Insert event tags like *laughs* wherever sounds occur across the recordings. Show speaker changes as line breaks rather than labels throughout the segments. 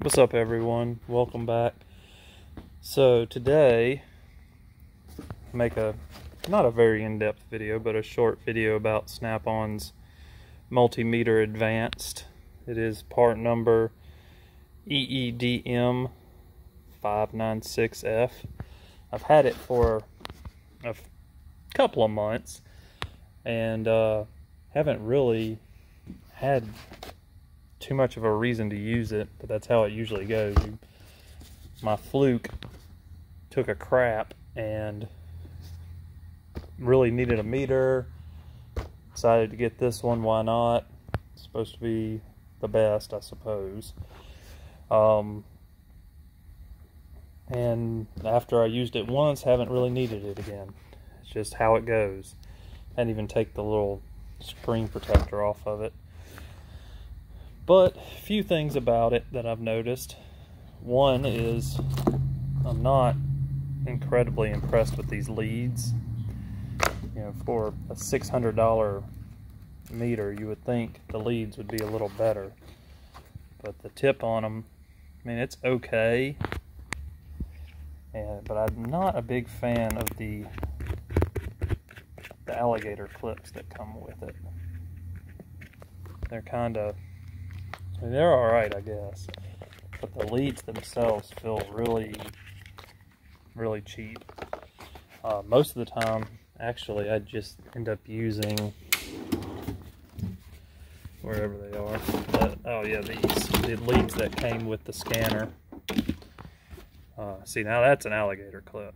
What's up everyone? Welcome back. So today make a not a very in-depth video but a short video about Snap-on's multimeter advanced. It is part number EEDM 596F. I've had it for a couple of months and uh, haven't really had too much of a reason to use it, but that's how it usually goes. My fluke took a crap and really needed a meter. Decided to get this one, why not? It's supposed to be the best, I suppose. Um, and after I used it once, haven't really needed it again. It's just how it goes. Didn't even take the little screen protector off of it. But a few things about it that I've noticed. One is I'm not incredibly impressed with these leads. You know, for a $600 meter, you would think the leads would be a little better. But the tip on them, I mean, it's okay. And, but I'm not a big fan of the the alligator clips that come with it. They're kind of They're alright, I guess. But the leads themselves feel really, really cheap. Uh, most of the time, actually, I just end up using wherever they are. But, oh yeah, these the leads that came with the scanner. Uh, see, now that's an alligator clip.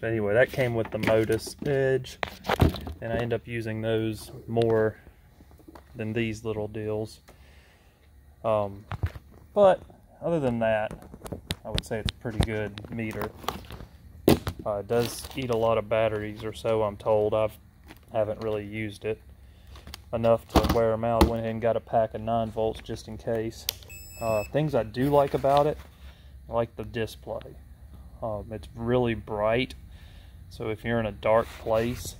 But anyway, that came with the Modus Edge, and I end up using those more than these little deals. Um, but other than that, I would say it's a pretty good meter. Uh, it does eat a lot of batteries or so, I'm told. I haven't really used it enough to wear them out. Went ahead and got a pack of 9 volts just in case. Uh, things I do like about it, I like the display. Um, it's really bright, so if you're in a dark place,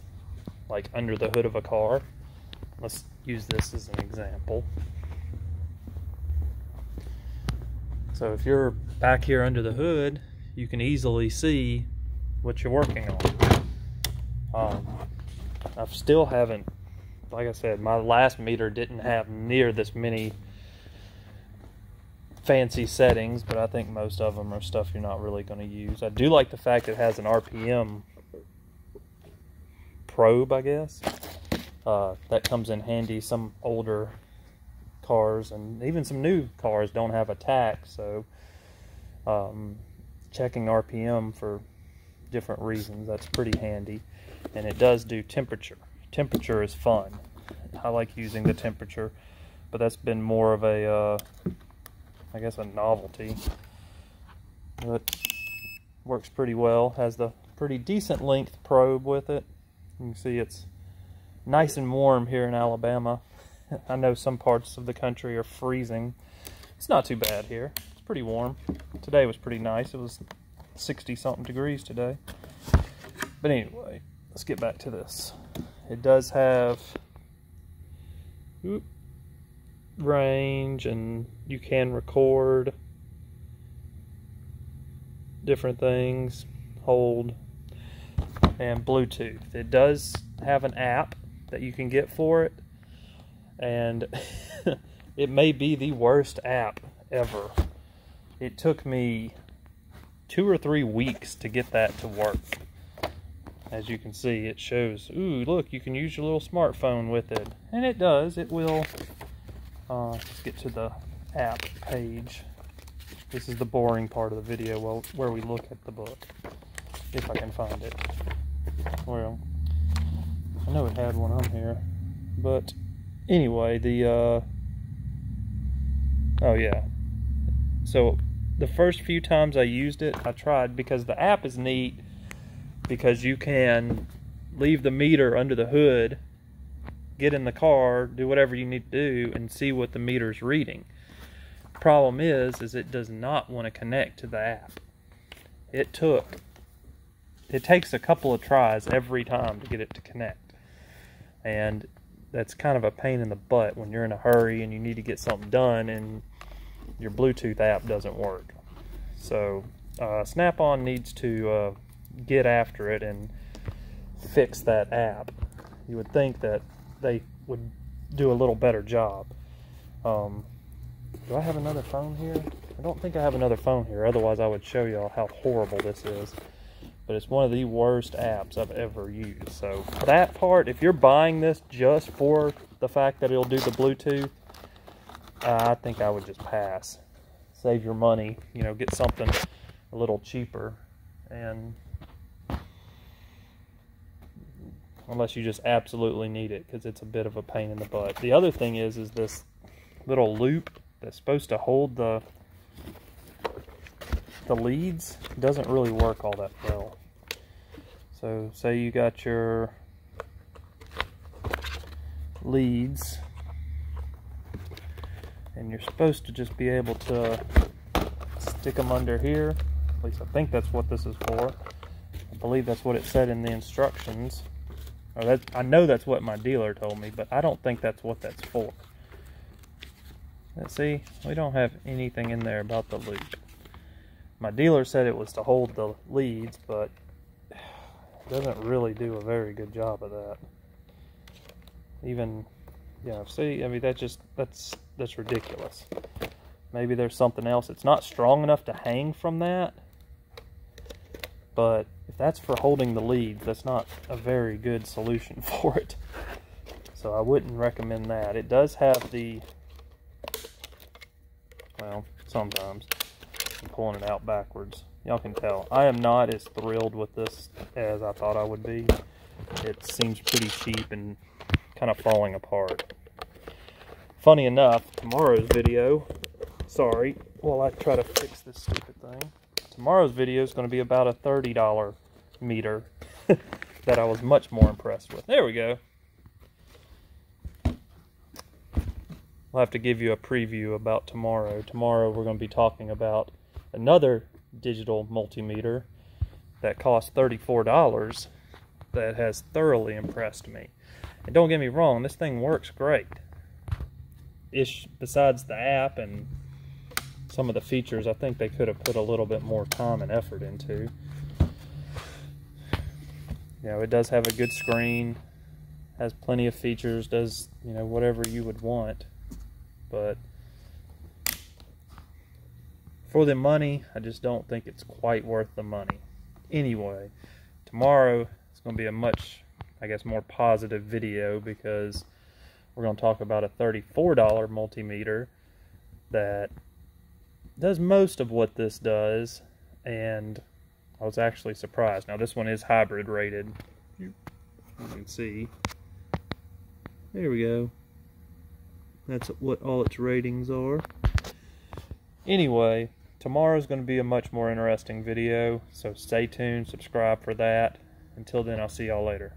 like under the hood of a car, let's use this as an example. So if you're back here under the hood, you can easily see what you're working on. Um, I still haven't, like I said, my last meter didn't have near this many fancy settings, but I think most of them are stuff you're not really going to use. I do like the fact it has an RPM probe, I guess. Uh, that comes in handy. Some older cars and even some new cars don't have a tach so um, checking RPM for different reasons that's pretty handy. And it does do temperature. Temperature is fun. I like using the temperature but that's been more of a uh, I guess a novelty. But works pretty well has the pretty decent length probe with it. You can see it's nice and warm here in Alabama *laughs* I know some parts of the country are freezing. It's not too bad here. It's pretty warm. Today was pretty nice. It was 60 something degrees today. But anyway, let's get back to this. It does have range and you can record different things, hold, and Bluetooth. It does have an app that you can get for it and *laughs* it may be the worst app ever. It took me two or three weeks to get that to work. As you can see, it shows, ooh, look, you can use your little smartphone with it. And it does, it will. Uh, let's get to the app page. This is the boring part of the video well where we look at the book. If I can find it. Well, I know it had one on here, but anyway, the uh, oh yeah. So the first few times I used it, I tried because the app is neat because you can leave the meter under the hood, get in the car, do whatever you need to do, and see what the meter's reading. Problem is, is it does not want to connect to the app. It took, it takes a couple of tries every time to get it to connect. And that's kind of a pain in the butt when you're in a hurry and you need to get something done and your Bluetooth app doesn't work. So uh, Snap-on needs to uh, get after it and fix that app. You would think that they would do a little better job. Um, do I have another phone here? I don't think I have another phone here. Otherwise, I would show y'all how horrible this is. But it's one of the worst apps I've ever used. So that part, if you're buying this just for the fact that it'll do the Bluetooth, I think I would just pass. Save your money, you know, get something a little cheaper. And unless you just absolutely need it because it's a bit of a pain in the butt. The other thing is, is this little loop that's supposed to hold the the leads doesn't really work all that well. So say you got your leads and you're supposed to just be able to stick them under here. At least I think that's what this is for. I believe that's what it said in the instructions. Or that, I know that's what my dealer told me, but I don't think that's what that's for. Let's see, we don't have anything in there about the loop. My dealer said it was to hold the leads, but it *sighs* doesn't really do a very good job of that. Even, yeah, see, I mean, that just, that's, that's ridiculous. Maybe there's something else. It's not strong enough to hang from that, but if that's for holding the leads, that's not a very good solution *laughs* for it. So I wouldn't recommend that. It does have the, well, sometimes. Pulling it out backwards. Y'all can tell. I am not as thrilled with this as I thought I would be. It seems pretty cheap and kind of falling apart. Funny enough, tomorrow's video, sorry, while I try to fix this stupid thing, tomorrow's video is going to be about a $30 meter *laughs* that I was much more impressed with. There we go. I'll have to give you a preview about tomorrow. Tomorrow we're going to be talking about another digital multimeter that costs $34 that has thoroughly impressed me. And don't get me wrong, this thing works great. Ish, besides the app and some of the features I think they could have put a little bit more time and effort into. You know, it does have a good screen, has plenty of features, does, you know, whatever you would want. But for the money, I just don't think it's quite worth the money. Anyway, tomorrow it's going to be a much, I guess, more positive video because we're going to talk about a $34 multimeter that does most of what this does, and I was actually surprised. Now, this one is hybrid rated. You can see. There we go. That's what all its ratings are. Anyway, tomorrow is going to be a much more interesting video, so stay tuned, subscribe for that. Until then, I'll see y'all later.